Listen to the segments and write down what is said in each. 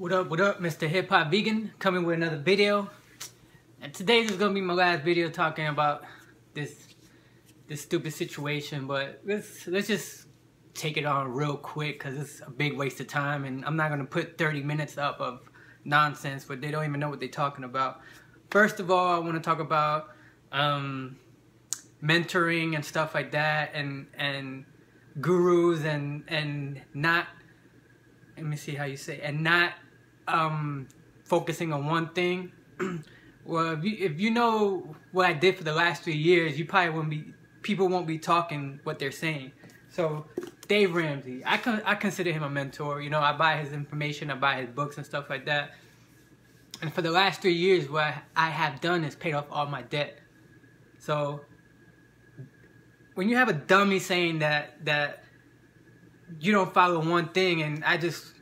What up, what up, Mr. Hip Hop Vegan, coming with another video. And today is gonna be my last video talking about this this stupid situation, but let's let's just take it on real quick because it's a big waste of time and I'm not gonna put 30 minutes up of nonsense but they don't even know what they're talking about. First of all, I wanna talk about um, mentoring and stuff like that and and gurus and and not let me see how you say and not um, focusing on one thing. well, if you, if you know what I did for the last three years, you probably won't be people won't be talking what they're saying. So Dave Ramsey, I con I consider him a mentor. You know, I buy his information, I buy his books and stuff like that. And for the last three years, what I have done is paid off all my debt. So when you have a dummy saying that that you don't follow one thing, and I just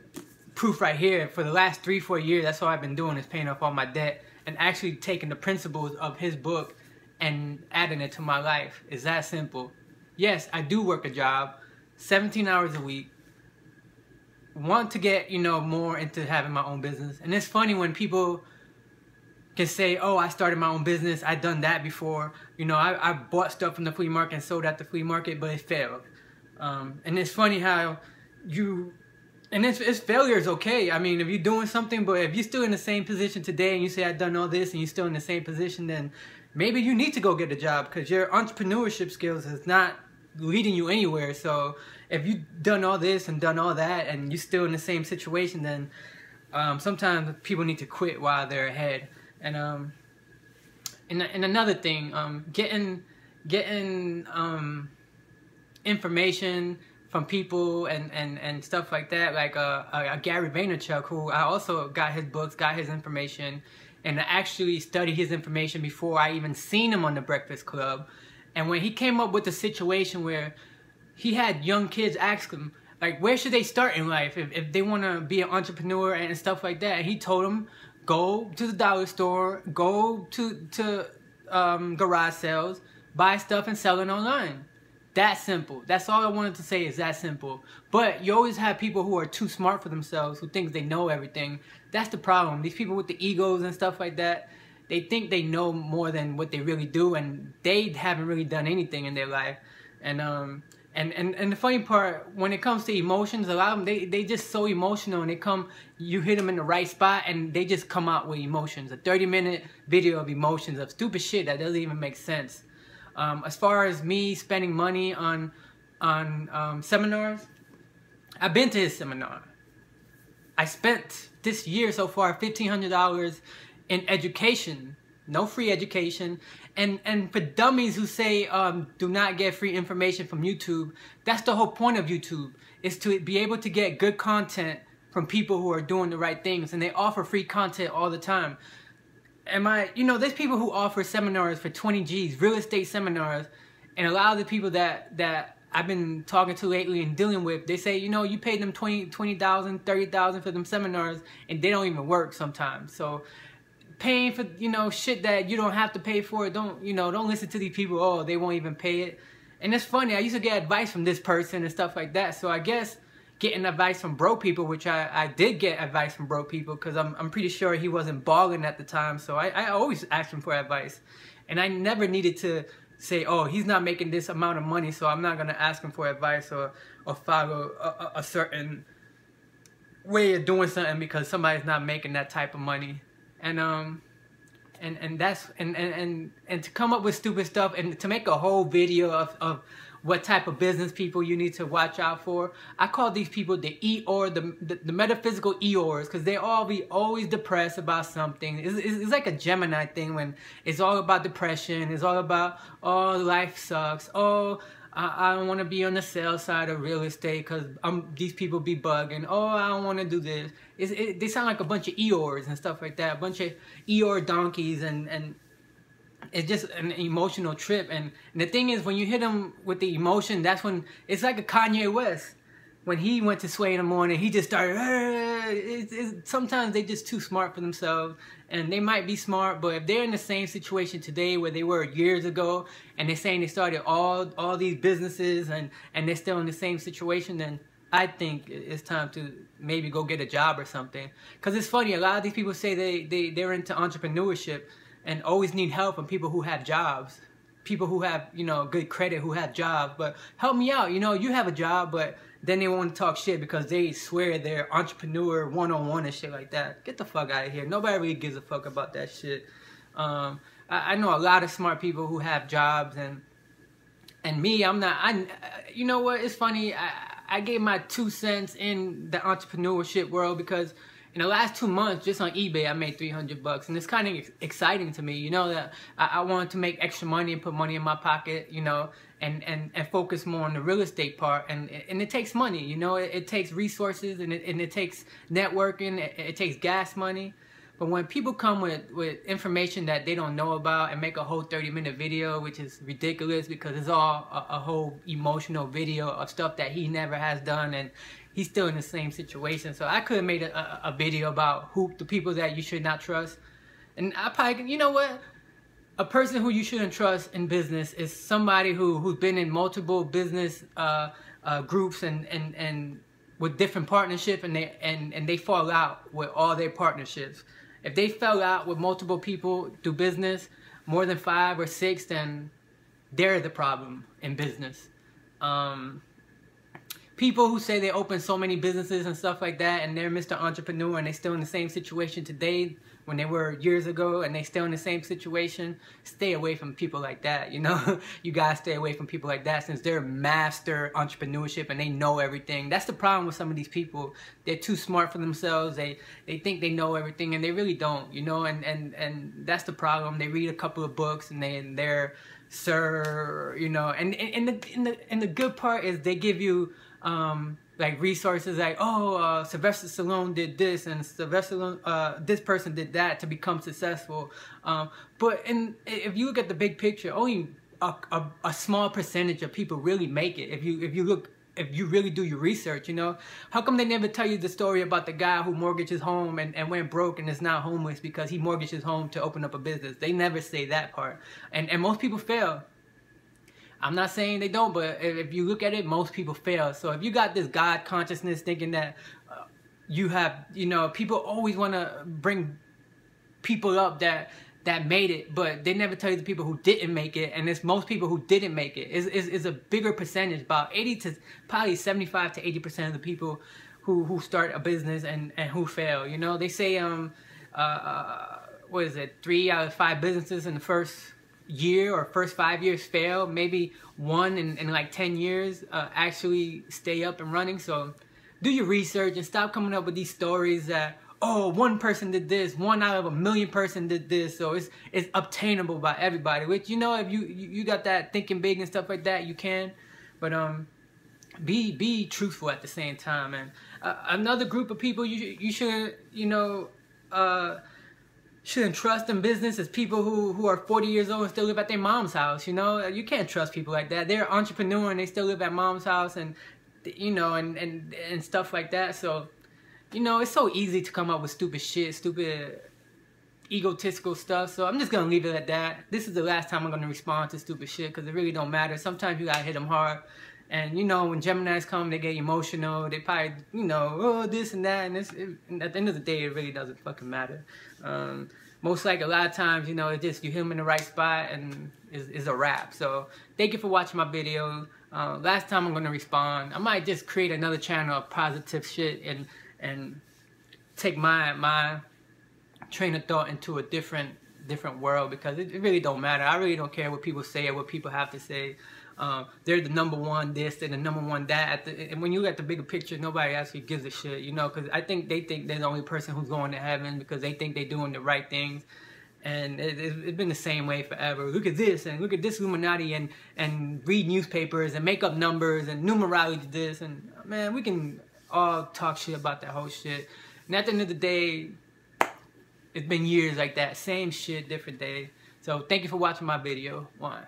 proof right here. For the last three, four years, that's all I've been doing is paying off all my debt and actually taking the principles of his book and adding it to my life. Is that simple? Yes, I do work a job, 17 hours a week. Want to get, you know, more into having my own business. And it's funny when people can say, oh, I started my own business. I've done that before. You know, I, I bought stuff from the flea market and sold at the flea market, but it failed. Um, and it's funny how you and it's, it's failure is okay. I mean, if you're doing something, but if you're still in the same position today and you say, I've done all this and you're still in the same position, then maybe you need to go get a job because your entrepreneurship skills is not leading you anywhere. So if you've done all this and done all that and you're still in the same situation, then um, sometimes people need to quit while they're ahead. And um, and, and another thing, um, getting getting um, information from people and, and, and stuff like that, like uh, uh, Gary Vaynerchuk, who I also got his books, got his information, and I actually studied his information before I even seen him on the Breakfast Club. And when he came up with the situation where he had young kids ask him, like, where should they start in life if, if they want to be an entrepreneur and stuff like that, he told them, go to the dollar store, go to, to um, garage sales, buy stuff and sell it online. That simple. That's all I wanted to say is that simple. But you always have people who are too smart for themselves, who think they know everything. That's the problem. These people with the egos and stuff like that, they think they know more than what they really do, and they haven't really done anything in their life. And um, and and and the funny part, when it comes to emotions, a lot of them they they just so emotional, and they come, you hit them in the right spot, and they just come out with emotions. A 30 minute video of emotions of stupid shit that doesn't even make sense. Um, as far as me spending money on on um, seminars, I've been to his seminar. I spent this year so far $1,500 in education, no free education. And, and for dummies who say um, do not get free information from YouTube, that's the whole point of YouTube, is to be able to get good content from people who are doing the right things. And they offer free content all the time am I, you know, there's people who offer seminars for 20 G's, real estate seminars, and a lot of the people that, that I've been talking to lately and dealing with, they say, you know, you paid them 20, 20,000, 30,000 for them seminars, and they don't even work sometimes. So paying for, you know, shit that you don't have to pay for, don't, you know, don't listen to these people, oh, they won't even pay it. And it's funny, I used to get advice from this person and stuff like that. So I guess getting advice from broke people, which I, I did get advice from broke people because I'm, I'm pretty sure he wasn't balling at the time. So I, I always asked him for advice. And I never needed to say, oh, he's not making this amount of money, so I'm not going to ask him for advice or, or follow a, a certain way of doing something because somebody's not making that type of money. And, um, and, and that's, and, and, and, and to come up with stupid stuff and to make a whole video of, of what type of business people you need to watch out for. I call these people the Eeyore, the, the, the metaphysical Eeyores, because they all be always depressed about something. It's, it's, it's, like a Gemini thing when it's all about depression. It's all about, oh, life sucks. Oh, I, I don't want to be on the sales side of real estate because these people be bugging. Oh, I don't want to do this. It, they sound like a bunch of Eeyores and stuff like that. A bunch of Eeyore donkeys and, and it's just an emotional trip. And, and, the thing is, when you hit him with the emotion, that's when it's like a Kanye West. When he went to Sway in the morning, he just started. It's, it's, sometimes they just too smart for themselves, and they might be smart, but if they're in the same situation today where they were years ago, and they're saying they started all all these businesses and and they're still in the same situation, then I think it's time to maybe go get a job or something. Cause it's funny, a lot of these people say they, they, they're into entrepreneurship and always need help from people who have jobs. People who have, you know, good credit, who have jobs. But help me out, you know, you have a job, but then they want to talk shit because they swear they're entrepreneur one-on-one and shit like that. Get the fuck out of here. Nobody really gives a fuck about that shit. Um, I, I know a lot of smart people who have jobs and and me, I'm not. I, you know what? It's funny. I, I gave my two cents in the entrepreneurship world because in the last two months, just on eBay, I made 300 bucks, and it's kind of exciting to me. You know that I, I wanted to make extra money and put money in my pocket. You know, and and and focus more on the real estate part, and and it takes money. You know, it, it takes resources, and it and it takes networking. It, it takes gas money. But when people come with, with information that they don't know about and make a whole 30 minute video, which is ridiculous because it's all a, a, whole emotional video of stuff that he never has done and he's still in the same situation. So I could have made a, a, a video about who the people that you should not trust. And I probably, you know what? A person who you shouldn't trust in business is somebody who, who's been in multiple business uh, uh, groups and, and, and with different partnership and they, and, and they fall out with all their partnerships. If they fell out with multiple people do business, more than five or six, then they're the problem in business. Um, people who say they open so many businesses and stuff like that and they're Mr. Entrepreneur and they're still in the same situation today, when they were years ago and they still in the same situation, stay away from people like that, you know? you gotta stay away from people like that since they're master entrepreneurship and they know everything. That's the problem with some of these people. They're too smart for themselves. They they think they know everything and they really don't, you know? And and and that's the problem. They read a couple of books and they and they're sir, you know, and, and, and the and the and the good part is they give you um like resources like oh uh, Sylvester Stallone did this and Sylvester uh, this person did that to become successful. Um, but in if you look at the big picture only a, a, a, small percentage of people really make it. If you if you look if you really do your research you know how come they never tell you the story about the guy who mortgaged his home and, and went broke and is now homeless because he mortgaged his home to open up a business? They never say that part. And and most people fail. I'm not saying they don't, but if you look at it, most people fail. So if you got this God consciousness thinking that uh, you have, you know, people always want to bring people up that that made it, but they never tell you the people who didn't make it, and it's most people who didn't make it. Is is is a bigger percentage, about 80 to probably 75 to 80 percent of the people who who start a business and and who fail. You know, they say um uh, uh what is it, three out of five businesses in the first year or first five years fail, maybe one in, in like 10 years uh, actually stay up and running. So do your research and stop coming up with these stories that, oh, one person did this, one out of a million person did this. So it's, it's obtainable by everybody, which, you know, if you, you got that thinking big and stuff like that, you can. But, um, be be truthful at the same time and uh, another group of people you you should you know uh shouldn't trust in business is people who, who are 40 years old and still live at their mom's house, you know? You can't trust people like that. They're entrepreneur and they still live at mom's house and, you know, and, and, and stuff like that. So, you know, it's so easy to come up with stupid shit, stupid egotistical stuff. So I'm just to leave it at that. This is the last time I'm to respond to stupid shit because it really don't matter. Sometimes you got to hit them hard. And, you know, when Geminis come, they get emotional. They probably, you know, oh, this and that. And, this, it, and at the end of the day, it really doesn't fucking matter. Um, most like a lot of times, you know, it's just you hit them in the right spot and it's, a wrap. So thank you for watching my video. Uh, last time I'm gonna respond. I might just create another channel of positive shit and and take my my train of thought into a different different world because it, it really don't matter. I really don't care what people say or what people have to say. Um, they're the number one this, they're the number one that. The, and when you look at the bigger picture, nobody actually gives a shit, you know, because I think they think they're the only person who's going to heaven because they think they're doing the right things. And it, has it, been the same way forever. Look at this and look at this Illuminati and, and read newspapers and make up numbers and numerology this. And man, we can all talk shit about that whole shit. And at the end of the day, it's been years like that. Same shit, different day. So thank you for watching my video. One.